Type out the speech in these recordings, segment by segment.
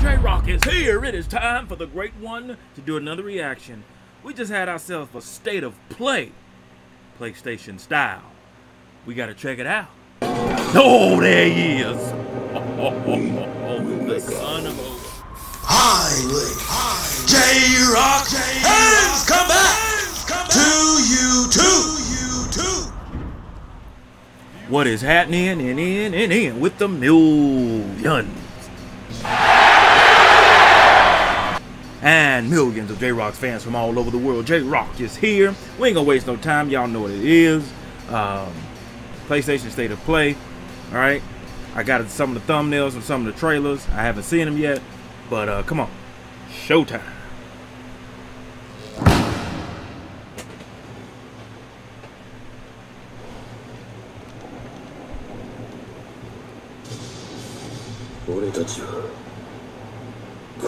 J-Rocc is here. It is time for the great one to do another reaction. We just had ourselves a state of play, PlayStation style. We gotta check it out. Oh, there he is. Oh, oh, oh, the son of a... Highly, J-Rocc has come back to you too. What is happening and in and in with the millions? And millions of J-Rocc's fans from all over the world. J-Rocc is here. We ain't gonna waste no time. Y'all know what it is. Um, PlayStation State of Play. All right. I got some of the thumbnails and some of the trailers. I haven't seen them yet, but uh, come on, showtime. 俺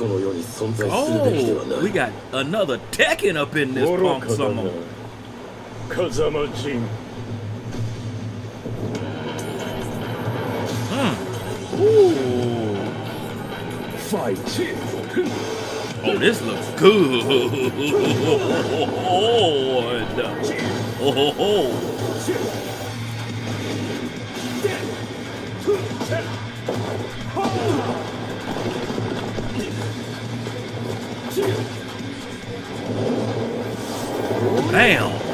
Oh, we got another Tekken up in this punk summer. Kazama Jin. Hmm. Ooh. Fight. Oh, this looks good. Oh, oh, oh. Damn.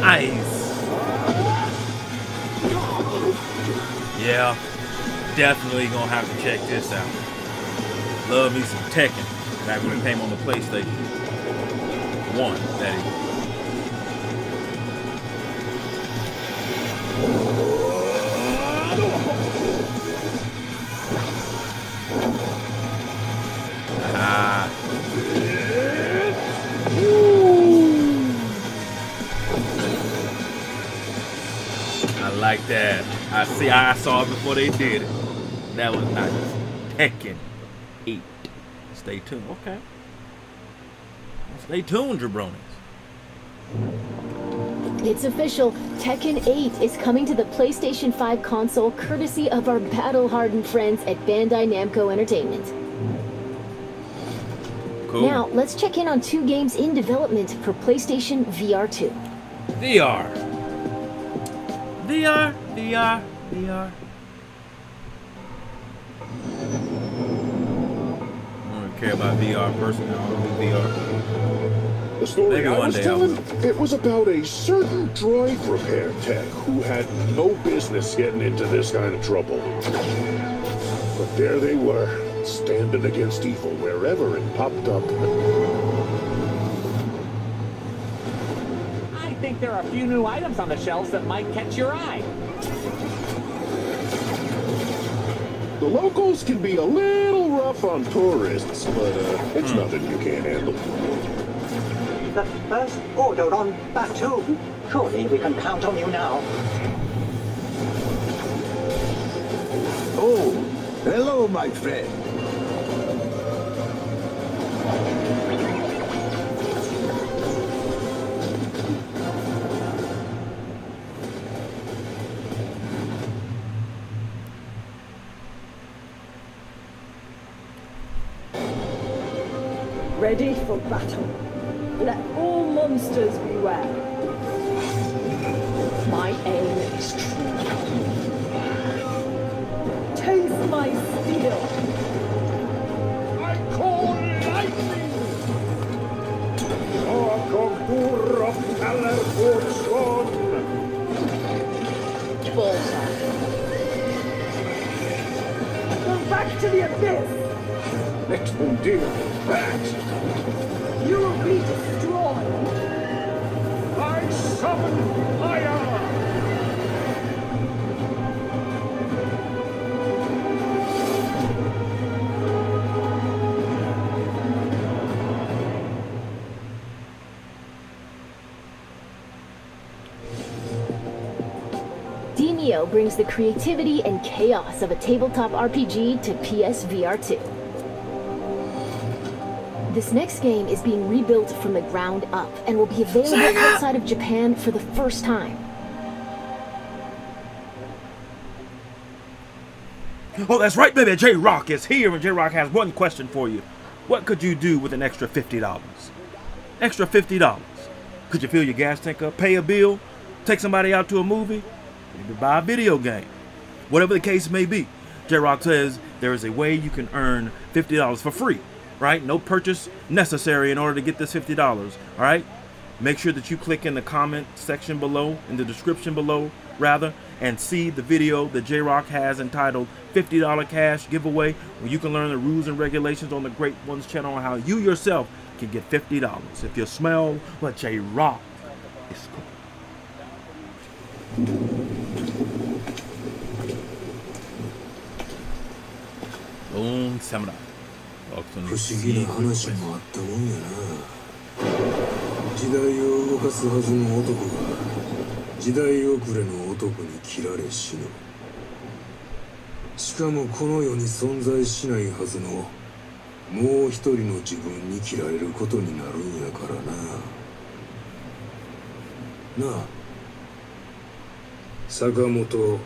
Nice. Yeah, definitely gonna have to check this out. Love me some Tekken. Back when it came on the PlayStation. One, that is. Ah. I like that. I see. I saw it before they did it. That was nice. Tekken 8. Stay tuned. Okay. Stay tuned, jabronis. It's official. Tekken 8 is coming to the PlayStation 5 console courtesy of our battle-hardened friends at Bandai Namco Entertainment. Cool. Now, let's check in on two games in development for PlayStation VR 2. VR. VR. VR. VR. I don't care about VR personally. I don't do VR. The story Maybe I one was day telling, will. it was about a certain droid repair tech who had no business getting into this kind of trouble. But there they were, standing against evil wherever it popped up. I think there are a few new items on the shelves that might catch your eye. The locals can be a little rough on tourists, but uh, it's Hmm. nothing you can't handle. The first order on Batuu. Surely we can count on you now. Oh, hello, my friend. Ready for battle. Let all monsters beware. My aim is true. Taste my steel. I call lightning! Orkogur of Kalerfortson! Bullseye. Go back to the abyss. Next one, dear, that. You will be destroyed. I summon brings the creativity and chaos of a tabletop RPG to PSVR 2. This next game is being rebuilt from the ground up and will be available Sega! outside of Japan for the first time. Oh, that's right, baby. J Rocc is here, and J Rocc has one question for you. What could you do with an extra $50? Extra $50. Could you fill your gas tank up, pay a bill, take somebody out to a movie, maybe buy a video game? Whatever the case may be, J Rocc says there is a way you can earn $50 for free, right? No purchase necessary in order to get this $50, all right? Make sure that you click in the comment section below, in the description below, rather, and see the video that J-Rocc has entitled $50 Cash Giveaway, where you can learn the rules and regulations on the Great Ones channel on how you yourself can get $50 if you smell what J-Rocc is cooking. Boom, seminar. 不思議な話もあったもんやな。時代を動かすはずの男が時代遅れの男に切られ死ぬしかもこの世に存在しないはずのもう一人の自分に切られることになるんやからな。なあ坂本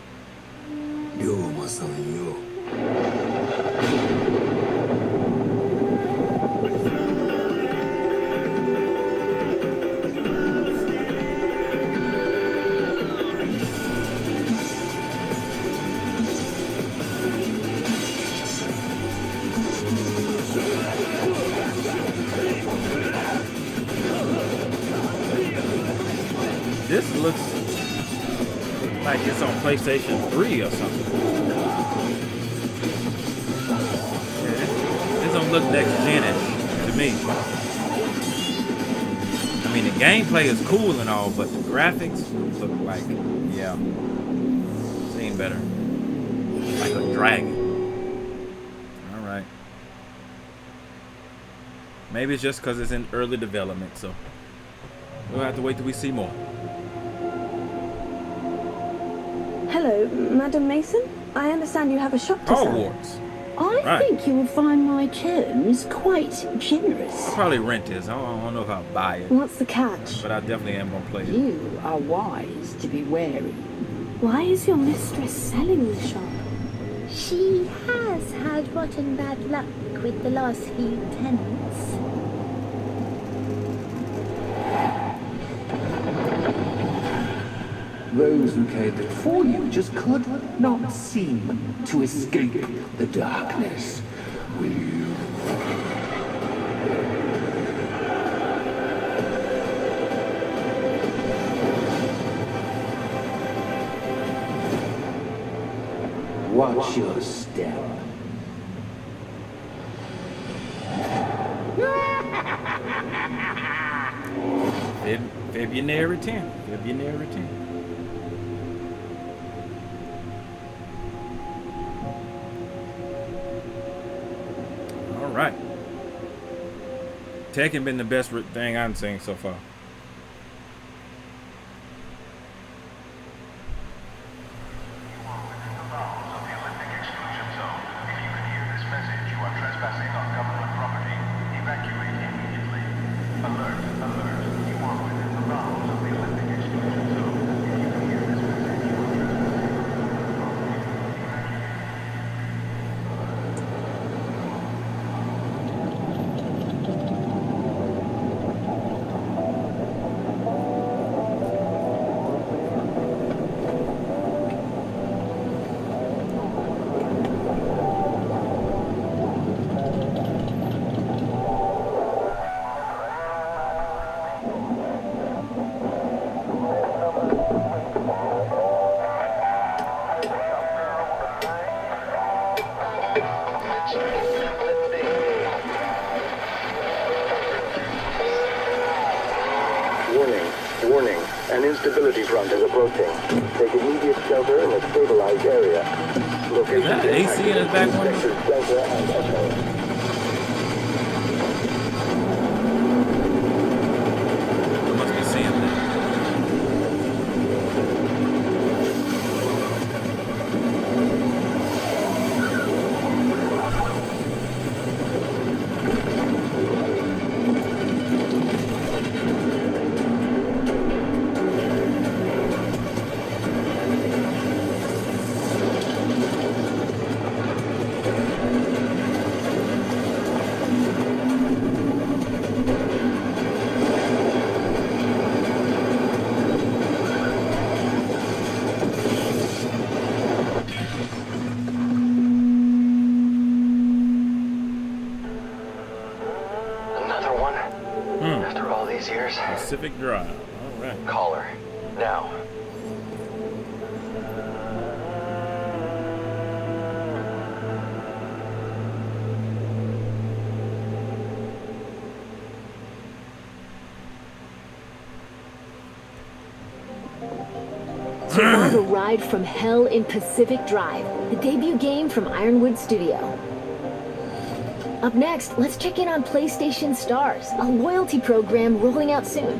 龍馬さんよ。PlayStation 3 or something. Yeah, this, don't look next gen to me. I mean, the gameplay is cool and all, but the graphics look like, yeah, seen better. Like a dragon. All right. Maybe it's just because it's in early development, so we'll have to wait till we see more. Hello, Madam Mason. I understand you have a shop to sell. Hogwarts. I Right. think you will find my terms quite generous. I'll probably rent this. I don't, I don't know if I'll buy it, What's the catch? but I definitely am gonna play it. You are wise to be wary. Why is your mistress selling the shop? She has had rotten bad luck with the last few tenants. Those who came before you just could not seem to escape the darkness. Will you? Watch your step. Feb February 10th. February 10th. Tekken been the best thing I've seen so far. Warning. An instability front is approaching. Take immediate shelter in a stabilized area. Location that an AC in his back window? Pacific Drive. All right. Caller. Now. Survive a ride from hell in Pacific Drive, the debut game from Ironwood Studio. Up next, let's check in on PlayStation Stars, a loyalty program rolling out soon.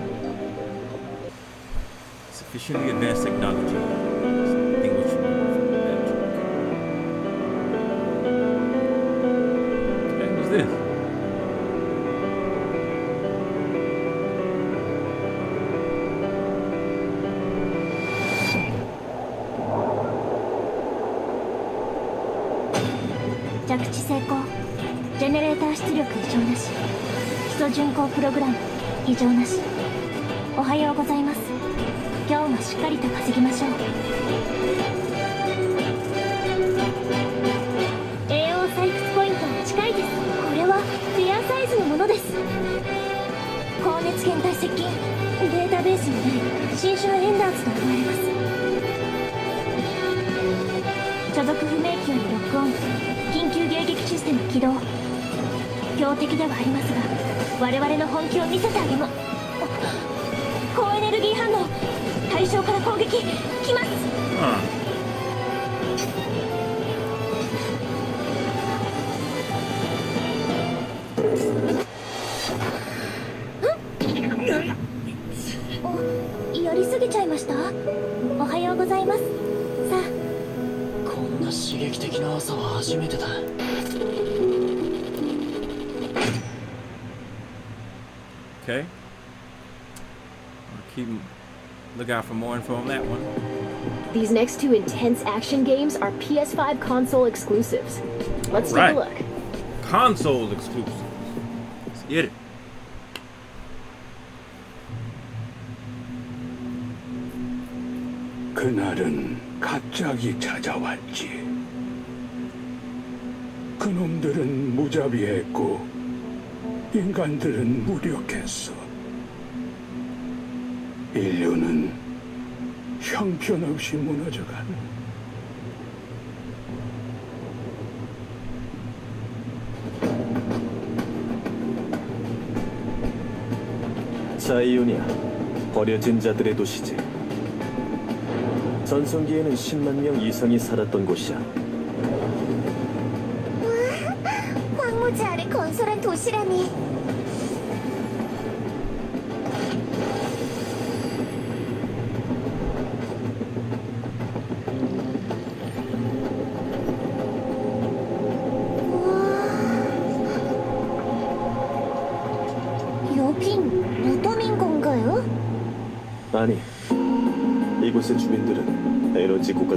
Sufficiently advanced technology. プログラム異常なし。おはようございます。今日もしっかりと我々の本気を見せてあげま高エネルギー反応対象から攻撃来ます。おやりすぎちゃいました？おはようございます。さあ。こんな刺激的な朝は初めてだ。Okay. I'll keep look out for more info on that one. These next two intense action games are PS5 console exclusives. Let's take Right. a look. Console exclusive. Let's get it. 그날은 갑자기 찾아왔지. 그놈들은 무자비했고 인간들은 무력했어. 인류는 형편없이 무너져가는 자이오니아, 버려진 자들의 도시지. 전성기에는 10만 명 이상이 살았던 곳이야.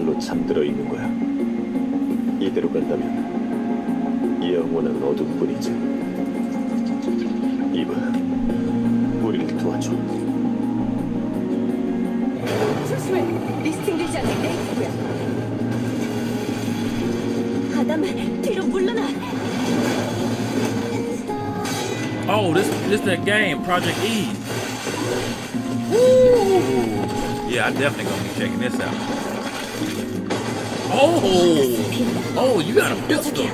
고갈로 잠들어 있는 거야. 이대로 간다면 영원한 어둠뿐이지. 이봐, 우리를 도와줘. 조심해! 리스팅되지 않는 레이트고야. 아담, 뒤로 물러나! Oh, this this that game, Project E. Woo! Yeah, I definitely gonna be checking this out. Oh, oh, you got a pistol.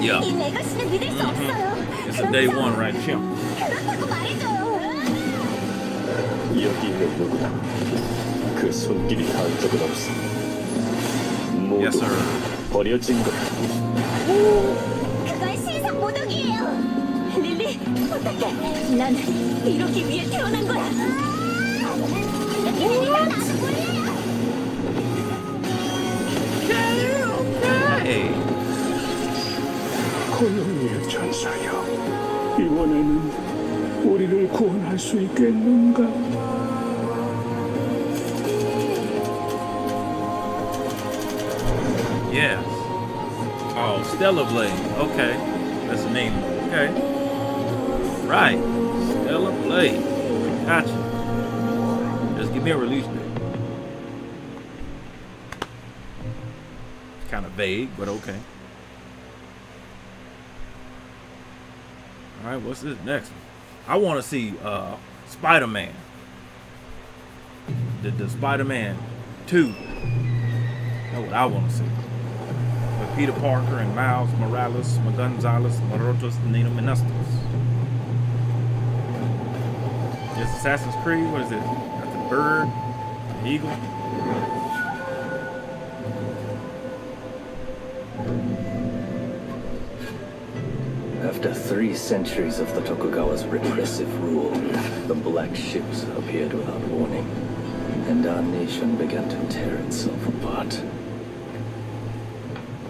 Yeah, 이 레거시는 믿을 수 없어요. it's a day one right here. 그렇다고 말해줘요. 여기 있는 누구나 그 손길이 닿은 적은 없어. 모두 버려진 거야. 그건 신상 모독이에요. 릴리, 부탁해. 난 이러기 위해 태어난 거야. Hey. 천사여 이번에는 우리를 구원할 수 있겠는가? Yes. Oh, Stellar Blade. Okay. That's the name. Okay. Right. Stellar Blade. Gotcha. Just give me a release date. Kind of vague, but okay. All right, what's this next one? I want to see uh, Spider-Man. The, the Spider-Man 2. That's what I want to see. With Peter Parker and Miles Morales, Gonzalez, Morotos, Nino Menastos. It's Assassin's Creed. What is it? Got the bird, the eagle. After three centuries of the Tokugawa's repressive rule, the black ships appeared without warning, and our nation began to tear itself apart.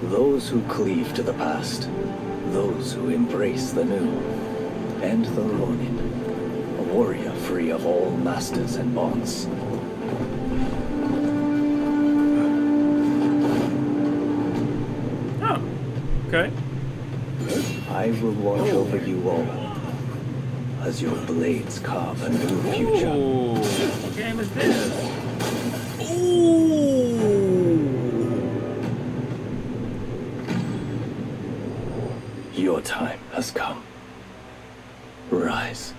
Those who cleave to the past, those who embrace the new, and the Ronin, a warrior free of all masters and bonds. Oh, okay. I will watch over you all as your blades carve a new future. Ooh, what game is this? Ooh. Your time has come. Rise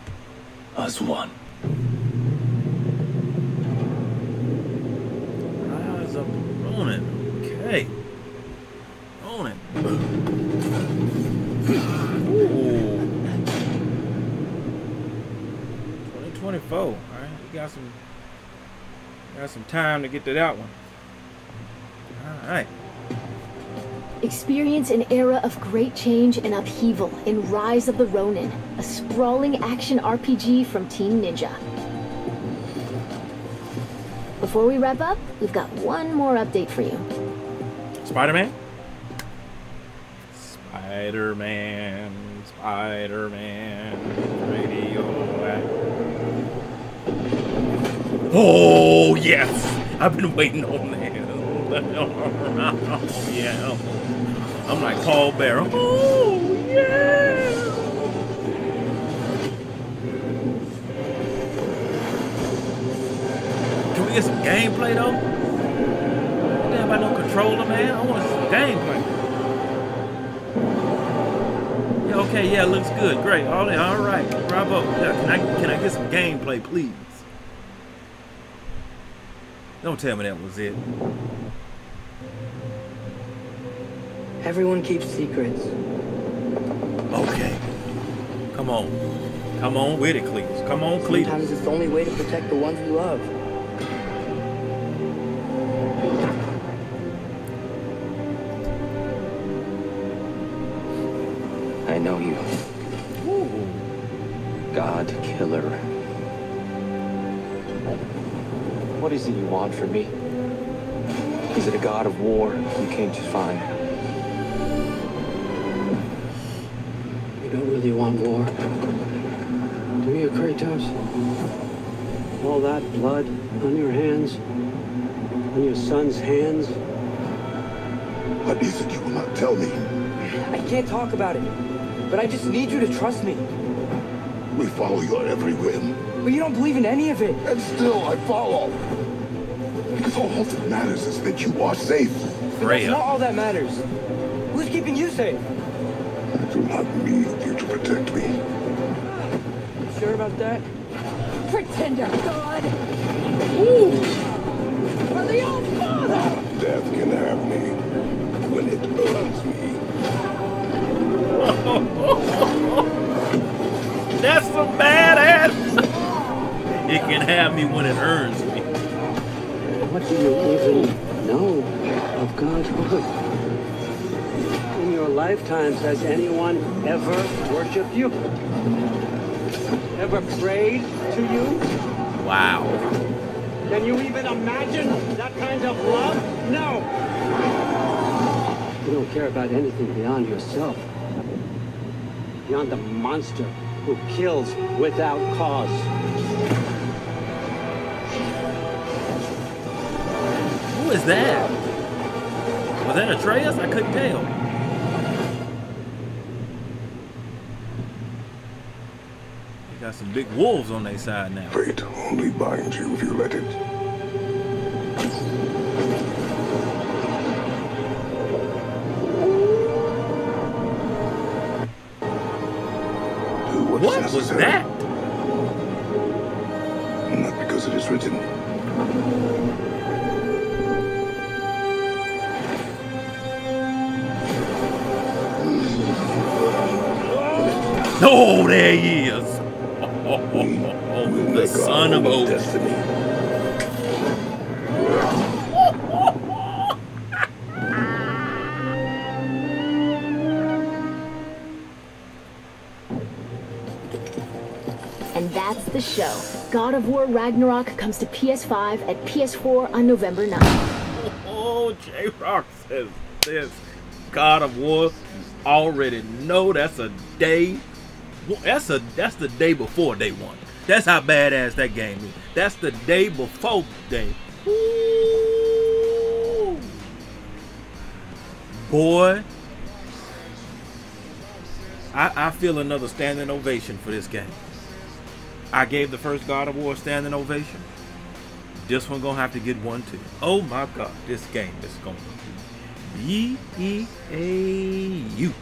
as one. Rise of the Ronin. Okay. Ronin. Ooh. 2024. All right, we got some got some time to get to that one. All right. Experience an era of great change and upheaval in Rise of the Ronin, a sprawling action RPG from Team Ninja. Before we wrap up, we've got one more update for you. Spider-Man? Spider-Man, Spider-Man, Oh, yes! I've been waiting on that. oh, yeah. I'm like Paul Bear. Oh, yeah! Can we get some gameplay, though? Ain't about no controller, man. I want some gameplay. Okay, yeah, looks good. Great. All, all right. Bravo. Yeah, can I can I get some gameplay, please? Don't tell me that was it. Everyone keeps secrets. Okay. Come on. Come on with it, Cletus. Come on, Cletus. Sometimes it's the only way to protect the ones we love. I know you. God killer. What is it you want from me? Is it a god of war you came to find? You don't really want war. Do you, Kratos? All that blood on your hands, on your son's hands. What is it you will not tell me? I can't talk about it, but I just need you to trust me. We follow your every whim. But you don't believe in any of it. And still I follow. Because all that matters is that you are safe. But that's not all that matters. Who's keeping you safe? I do not need you to protect me. You sure about that? Pretender God! Ooh! For the old father! Death can have me when it earns me. That's some badass. it can have me when it earns me. What do you even know of God's word? In your lifetimes, has anyone ever worshipped you? Ever prayed to you? Wow. Can you even imagine that kind of love? No! You don't care about anything beyond yourself. Beyond the monster who kills without cause. Who is that? Was that Atreus? I couldn't tell. They got some big wolves on their side now. Fate only binds you if you let it. What was that? Not because it is written. Oh, there he is. Oh, oh, oh, the son of Odin. Destiny. And that's the show. God of War Ragnarok comes to PS5 and PS4 on November 9th. Oh, J Rocc says this. God of War already know that's a day. That's a that's the day before day one. That's how badass that game is. That's the day before day. Ooh. Boy, I, I feel another standing ovation for this game. I gave the first God of War standing ovation. This one gonna have to get one too. Oh my God, this game is gonna be E A U.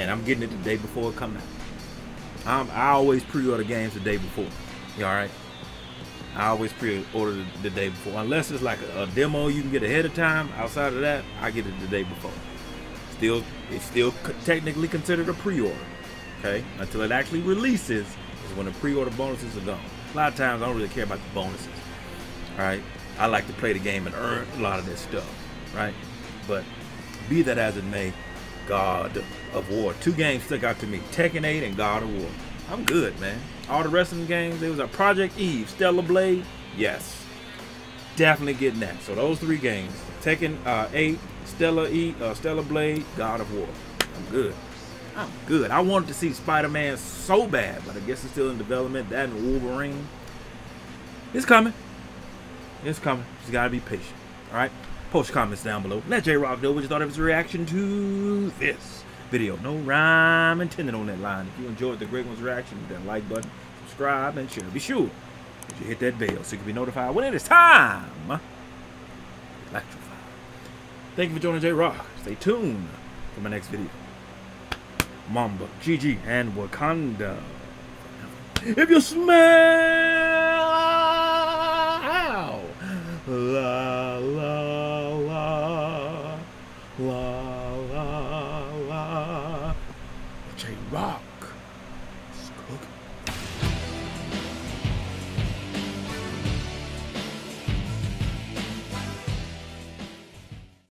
And I'm getting it the day before it comes out. I'm, I always pre-order games the day before. You all right? I always pre-order the, the, day before, unless it's like a, a, demo you can get ahead of time. Outside of that, I get it the day before. Still, it's still technically considered a pre-order. Okay, until it actually releases is when the pre-order bonuses are gone. A lot of times I don't really care about the bonuses. All right, I like to play the game and earn a lot of this stuff, right? But be that as it may, God of War. Two games stuck out to me: Tekken 8 and God of War. I'm good, man. All the rest of the games, there was a Project Eve, Stellar Blade. Yes, definitely getting that. So those three games: Tekken uh, 8, Stellar E, uh, Stellar Blade, God of War. I'm good. I'm good. I wanted to see Spider-Man so bad, but I guess it's still in development. That and Wolverine. It's coming. It's coming. Just gotta be patient. Alright? Post comments down below. Let J Rocc know what you thought of his reaction to this video. No rhyme intended on that line. If you enjoyed the Great One's reaction, then like button, subscribe, and share. Be sure that you hit that bell so you can be notified when it is time. Electrify. Thank you for joining J Rocc. Stay tuned for my next video. Mamba, GG, and Wakanda. If you smell